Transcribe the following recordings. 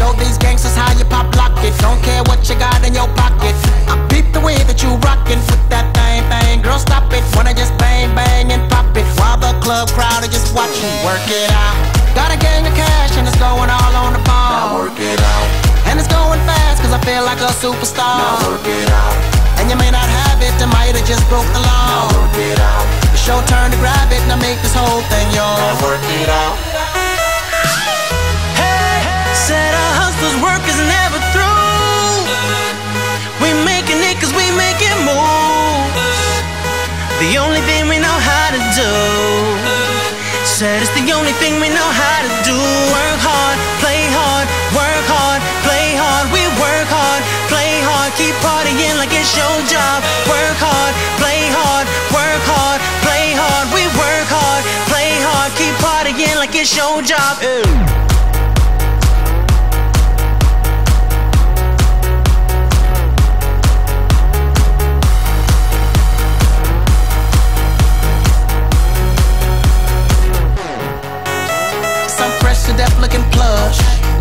Show these gangsters how you pop lock it. Don't care what you got in your pocket. I peep the way that you rockin' with that thing, bang. Girl, stop it. Wanna just bang, bang and pop it. While the club crowd are just watching. Work it out. Got a gang of cash and it's going all on the ball. Now work it out. And it's going fast cause I feel like a superstar. Now work it out. And you may not have it, I might have just broke the law. Now work it out. It's your turn to grab it and I make this whole thing yours. Now work it out. Said our hustlers' work is never through. We making it cause we making moves. The only thing we know how to do. Said it's the only thing we know how to do. Work hard, play hard, work hard, play hard. We work hard, play hard, keep partying like it's your job. Work hard, play hard, work hard, play hard. We work hard, play hard, keep partying like it's your job.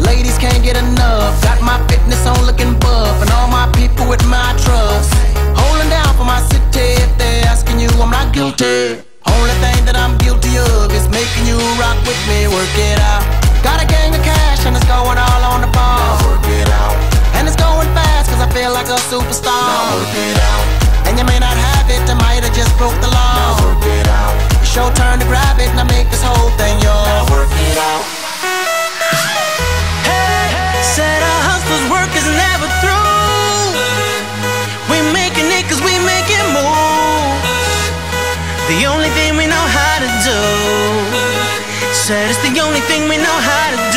Ladies can't get enough. Got my fitness on looking buff. And all my people with my trust. Said it's the only thing we know how to do.